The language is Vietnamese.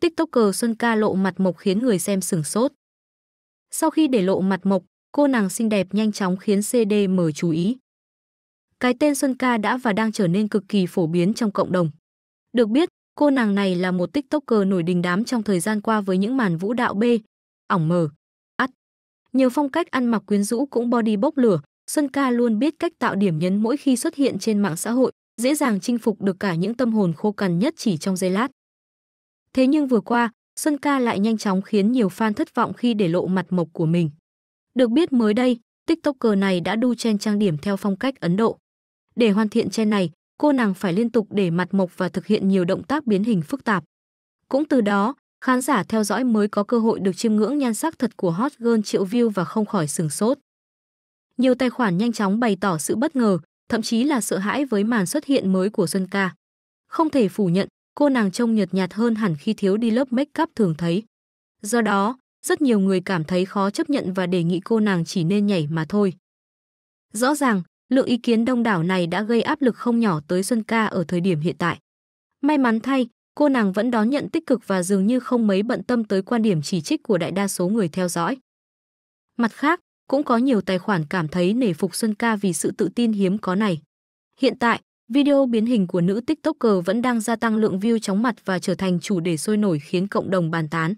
TikToker Xuân Ca lộ mặt mộc khiến người xem sửng sốt. Sau khi để lộ mặt mộc, cô nàng xinh đẹp nhanh chóng khiến CDM chú ý. Cái tên Xuân Ca đã và đang trở nên cực kỳ phổ biến trong cộng đồng. Được biết, cô nàng này là một TikToker nổi đình đám trong thời gian qua với những màn vũ đạo B, ỏng mờ, ắt. Nhiều phong cách ăn mặc quyến rũ cũng body bốc lửa, Xuân Ca luôn biết cách tạo điểm nhấn mỗi khi xuất hiện trên mạng xã hội, dễ dàng chinh phục được cả những tâm hồn khô cằn nhất chỉ trong giây lát. Thế nhưng vừa qua, Xuân Ca lại nhanh chóng khiến nhiều fan thất vọng khi để lộ mặt mộc của mình. Được biết mới đây, TikToker này đã đu chen trang điểm theo phong cách Ấn Độ. Để hoàn thiện chen này, cô nàng phải liên tục để mặt mộc và thực hiện nhiều động tác biến hình phức tạp. Cũng từ đó, khán giả theo dõi mới có cơ hội được chiêm ngưỡng nhan sắc thật của hot girl triệu view và không khỏi sừng sốt. Nhiều tài khoản nhanh chóng bày tỏ sự bất ngờ, thậm chí là sợ hãi với màn xuất hiện mới của Xuân Ca. Không thể phủ nhận, cô nàng trông nhợt nhạt hơn hẳn khi thiếu đi lớp make up thường thấy. Do đó, rất nhiều người cảm thấy khó chấp nhận và đề nghị cô nàng chỉ nên nhảy mà thôi. Rõ ràng, lượng ý kiến đông đảo này đã gây áp lực không nhỏ tới Xuân Ca ở thời điểm hiện tại. May mắn thay, cô nàng vẫn đón nhận tích cực và dường như không mấy bận tâm tới quan điểm chỉ trích của đại đa số người theo dõi. Mặt khác, cũng có nhiều tài khoản cảm thấy nể phục Xuân Ca vì sự tự tin hiếm có này. Hiện tại, video biến hình của nữ TikToker vẫn đang gia tăng lượng view chóng mặt và trở thành chủ đề sôi nổi khiến cộng đồng bàn tán.